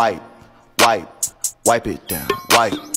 wipe, wipe, wipe it down, wipe.